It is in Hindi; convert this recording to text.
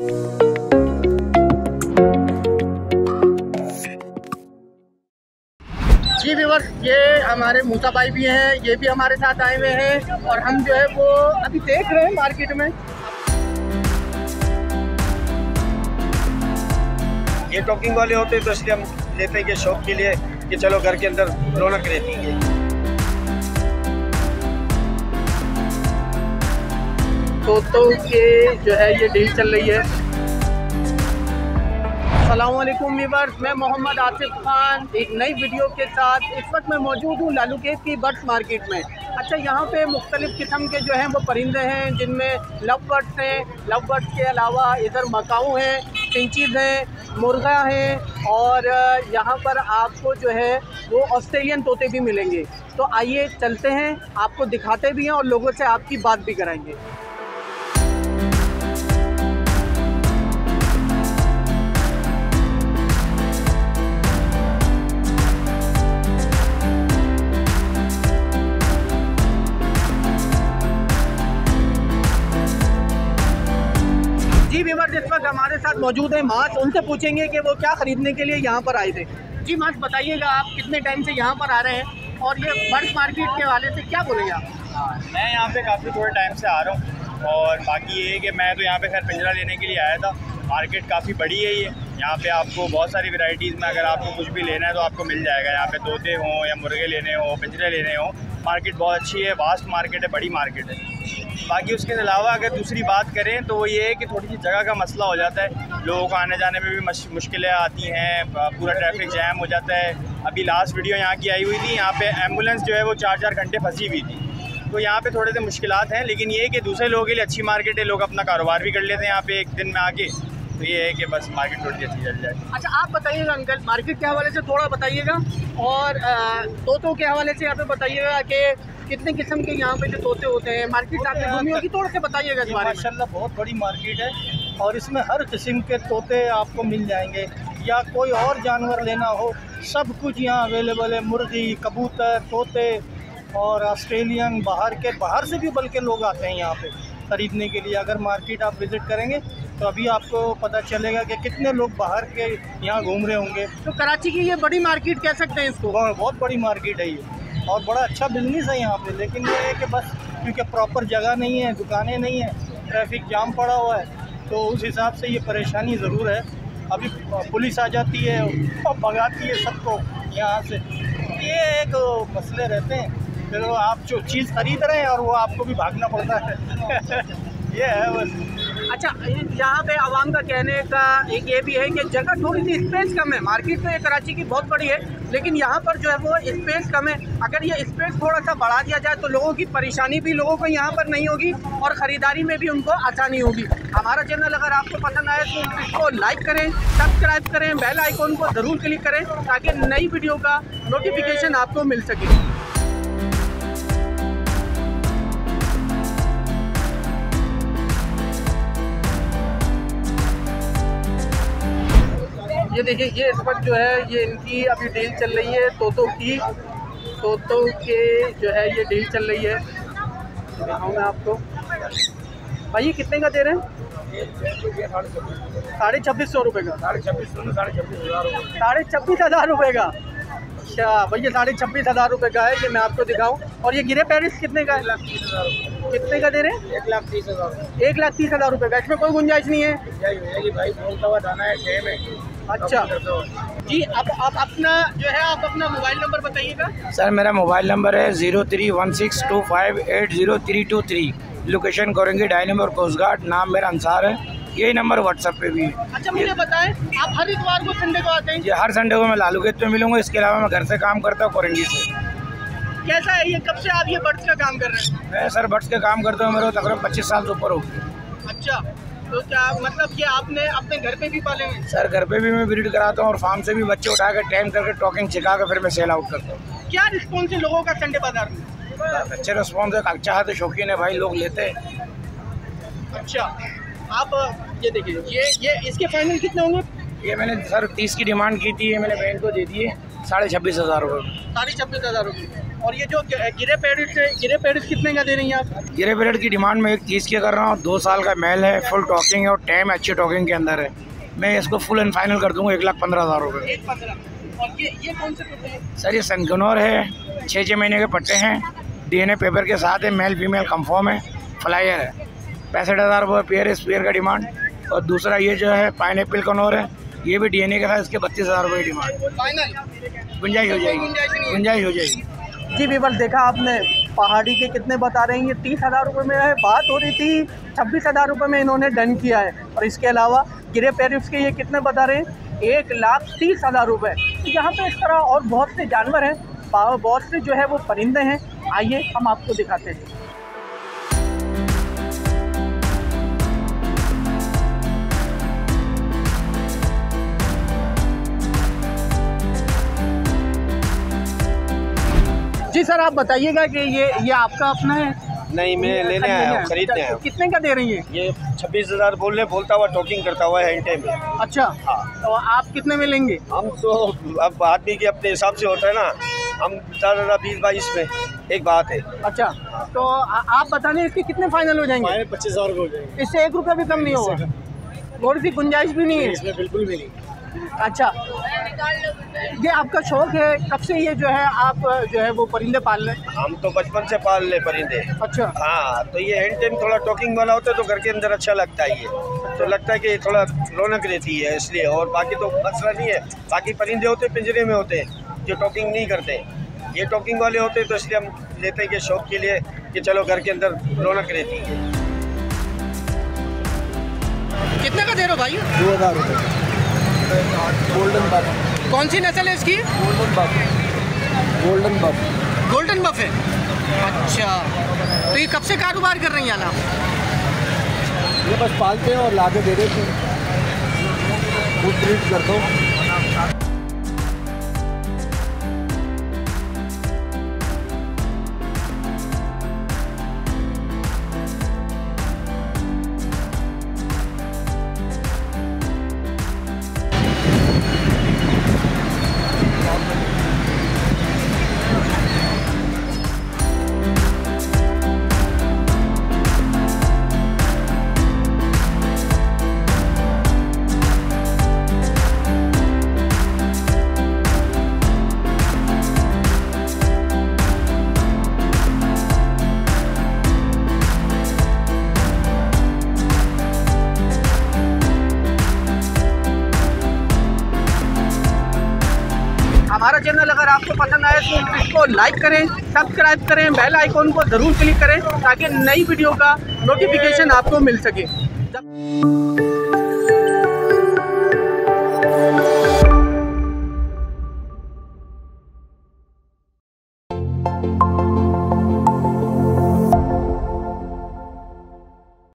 जी व्यूवर्स ये हमारे मूसा भाई भी हैं, ये भी हमारे साथ आए हुए हैं और हम जो है वो अभी देख रहे हैं मार्केट में। ये टॉकिंग वाले होते तो इसलिए हम लेते हैं कि शॉप के लिए कि चलो घर के अंदर रौनक रहती है। तोतों के जो है ये डील चल रही है। असलम वीवर्स मैं मोहम्मद आसिफ खान। एक नई वीडियो के साथ इस वक्त मैं मौजूद हूँ लालू केस की बर्ड्स मार्केट में। अच्छा यहाँ पे मुख्तलिफ़ किस्म के जो हैं वो परिंदे हैं, जिनमें लव बर्ड्स हैं। लव बर्ड्स के अलावा इधर मकाऊ हैं पिंचीज़ हैं, मुर्गा हैं और यहाँ पर आपको जो है वो ऑस्ट्रेलियन तोते भी मिलेंगे। तो आइए चलते हैं, आपको दिखाते भी हैं और लोगों से आपकी बात भी कराएँगे। मौजूद है। मास उनसे पूछेंगे कि वो क्या खरीदने के लिए यहाँ पर आए थे। जी मास बताइएगा आप कितने टाइम से यहाँ पर आ रहे हैं और ये बर्ड मार्केट के हवाले से क्या बोलेंगे आप? मैं यहाँ पे काफ़ी थोड़े टाइम से आ रहा हूँ और बाकी ये है कि मैं तो यहाँ पे खैर पिंजरा लेने के लिए आया था। मार्केट काफ़ी बड़ी है ये। यहाँ पे आपको बहुत सारी वैरायटीज़ में अगर आपको कुछ भी लेना है तो आपको मिल जाएगा। यहाँ पे तोते हों या मुर्गे लेने हों, पिंजरे लेने हों, मार्केट बहुत अच्छी है वास्ट मार्केट है, बड़ी मार्केट है। बाकी उसके अलावा अगर दूसरी बात करें तो वो ये है कि थोड़ी सी जगह का मसला हो जाता है। लोगों को आने जाने में भी मुश्किलें आती हैं पूरा ट्रैफ़िक जैम हो जाता है। अभी लास्ट वीडियो यहाँ की आई हुई थी, यहाँ पे एंबुलेंस जो है वो चार चार घंटे फंसी हुई थी। तो यहाँ पे थोड़े से मुश्किल हैं, लेकिन ये कि दूसरे लोगों के लिए अच्छी मार्केट है, लोग अपना कारोबार भी कर लेते हैं यहाँ पे एक दिन में आके। तो ये है कि बस मार्केट थोड़ी अच्छी चल जाए अच्छा आप बताइएगा अंकल मार्केट के हवाले से थोड़ा बताइएगा। और तोतों के हवाले से यहाँ पे बताइएगा कि कितने किस्म के यहाँ पे जो तोते होते हैं मार्केट आपने घूमी होगी थोड़ा से बताइएगा इस बारे माशाल्लाह बहुत बड़ी मार्केट है और इसमें हर किस्म के तोते आपको मिल जाएँगे। या कोई और जानवर लेना हो सब कुछ यहाँ अवेलेबल है। मुर्गी कबूतर तोते और ऑस्ट्रेलियन बाहर के बाहर से भी बल्कि लोग आते हैं यहाँ पे ख़रीदने के लिए। अगर मार्केट आप विज़िट करेंगे तो अभी आपको पता चलेगा कि कितने लोग बाहर के यहाँ घूम रहे होंगे। तो कराची की ये बड़ी मार्केट कह सकते हैं इसको? बहुत बड़ी मार्केट है ये। और बड़ा अच्छा बिज़नेस है यहाँ पे। लेकिन ये है कि बस क्योंकि प्रॉपर जगह नहीं है, दुकानें नहीं है ट्रैफ़िक जाम पड़ा हुआ है तो उस हिसाब से ये परेशानी ज़रूर है। अभी पुलिस आ जाती है और भगाती है सबको यहाँ से। ये एक मसले रहते हैं। फिर आप जो चीज़ खरीद रहे हैं और वो आपको भी भागना पड़ता है। ये है बस। अच्छा यहाँ पे आवाम का कहने का एक ये भी है कि जगह थोड़ी सी स्पेस कम है। मार्केट तो ये कराची की बहुत बड़ी है, लेकिन यहाँ पर जो है वो स्पेस कम है। अगर ये स्पेस थोड़ा सा बढ़ा दिया जाए तो लोगों की परेशानी भी लोगों को यहाँ पर नहीं होगी और ख़रीदारी में भी उनको आसानी होगी। हमारा चैनल अगर आपको पसंद आए तो इसको लाइक करें सब्सक्राइब करें बेल आइकॉन को ज़रूर क्लिक करें ताकि नई वीडियो का नोटिफिकेशन आपको मिल सके। ये देखिए, ये इस वक्त जो है, ये इनकी अभी डील चल रही है, तोतों की, तोतों के जो है, ये डील चल रही है। दिखाऊँ मैं आपको। भाई, ये कितने का दे रहे हैं? साढ़े छब्बीस सौ रुपये का। साढ़े छब्बीस हज़ार साढ़े छब्बीस हज़ार रुपये का। अच्छा भैया साढ़े छब्बीस हज़ार रुपये का है, ये मैं आपको दिखाऊँ। और ये गिरे पेरिस कितने का है? कितने का दे रहे हैं? एक लाख तीस हज़ार। एक लाख तीस हज़ार रुपये का। इसमें कोई गुंजाइश नहीं है। भाई, बोलता हुआ जाना है। अच्छा। जी अब आप अपना जो है आप अपना मोबाइल नंबर बताइएगा। सर मेरा मोबाइल नंबर है zero three one six two five eight zero three two three. Location करेंगे डाई नंबर कोस्ट गार्ड नाम मेरा अंसार है। यही नंबर व्हाट्सएप पे भी है। अच्छा मुझे बताएँ आप हर इतवार को संडे को आते हैं? जी हर संडे को मैं लालू गेट पे मिलूँगा इसके अलावा मैं घर से काम करता हूँ कोरंगी से। कैसा है ये? कब से आप ये बर्ड्स का काम कर रहे हैं? मैं सर बर्ड्स का काम करता हूँ मेरे तकरीबन पच्चीस साल से ऊपर हो अच्छा। तो क्या मतलब ये आपने अपने घर पे भी पाले हैं? सर घर पे भी मैं ब्रीड कराता हूँ और फार्म से भी बच्चे उठा कर टाइम करके टॉकिंग सिखा कर फिर मैं सेल आउट करता हूँ। क्या रिस्पॉन्स है लोगों का संडे बाज़ार में? अच्छे रिस्पॉन्स है अच्छा है तो शौकीन है भाई लोग लेते हैं। अच्छा आप ये देखिए ये ये इसके फाइनल कितने होंगे? ये मैंने सर तीस की डिमांड की थी ये मैंने बहन को दे दिए साढ़े छब्बीस हज़ार रुपये साढ़े छब्बीस हज़ार रुपये और ये जो गिरे पेरिस है गिरे पेरिस कितने का दे रही हैं आप? गिरे पीरियड की डिमांड में एक तीस के कर रहा हूँ दो साल का मेल है फुल टॉकिंग है और टाइम अच्छी टॉकिंग के अंदर है। मैं इसको फुल एंड फाइनल कर दूँगा एक लाख पंद्रह हज़ार रुपये ये ये कौन से सर ये सनगनौर है छः छः महीने के पट्टे हैं डीएनए पेपर के साथ है मेल फीमेल कंफर्म है फ्लायर है। पैंसठ हज़ार रुपये पेयर है स्पेयर का डिमांड। और दूसरा ये जो है पाइन एप्पल कनौर है ये भी डीएनए के साथ इसके बत्तीस हज़ार रुपये डिमांड फाइनल गुंजाइश हो जाएगी। गुंजाइश हो। जाएगी। जी बीबर देखा आपने पहाड़ी के कितने बता रहे हैं ये तीस हज़ार रुपये में है बात हो रही थी छब्बीस हज़ार रुपये में इन्होंने डन किया है। और इसके अलावा गिरे पेरिस के ये कितने बता रहे हैं एक लाख तीस हज़ार रुपये। तो यहाँ पे इस तरह और बहुत से जानवर हैं बहुत से जो है वो परिंदे हैं। आइए हम आपको दिखाते हैं। जी सर आप बताइएगा कि ये ये आपका अपना है? नहीं मैं लेने आया हूँ खरीदने आया कितने का दे रही है? ये छब्बीस हज़ार बोलने बोलता हुआ टॉकिंग करता हुआ है एंटे में। अच्छा हाँ। तो आप कितने में लेंगे? हम तो अब आदमी के अपने हिसाब से होता है ना हम ज़्यादा बीस बाईस में एक बात है। अच्छा तो आ, आप बता दें इसके कितने फाइनल हो जाएँगे? पच्चीस हज़ार हो जाएँगे। इससे एक रुपया भी कम नहीं होगा। थोड़ी सी गुंजाइश भी नहीं है। इसमें बिल्कुल भी नहीं। अच्छा। ये आपका शौक है कब से ये जो है आप जो है वो परिंदे पाल रहे हम तो बचपन से पाल ले परिंदे। अच्छा। हाँ तो ये हैंड टाइम थोड़ा टॉकिंग वाला होता है तो घर के अंदर अच्छा लगता है ये। तो लगता है कि थोड़ा रौनक रहती है इसलिए। और बाकी तो मसला नहीं है। बाकी परिंदे होते पिंजरे में होते हैं जो टॉकिंग नहीं करते। ये टॉकिंग वाले होते हैं तो इसलिए हम लेते हैं कि शौक के लिए कि चलो घर के अंदर रौनक रहती है। कितने का दे रहे हो भाई? दो हज़ार रुपये गोल्डन बफ कौन सी नस्ल है इसकी? Golden buff golden buff golden buff है। अच्छा। तो ये कब से कारोबार कर रही हैं आप? ये बस पालते हैं और ला के दे देते हैं। ट्रीट करता हूँ। आपको पसंद आए तो इसको लाइक करें सब्सक्राइब करें बेल आइकॉन को ज़रूर क्लिक करें ताकि नई वीडियो का नोटिफिकेशन आपको मिल सके।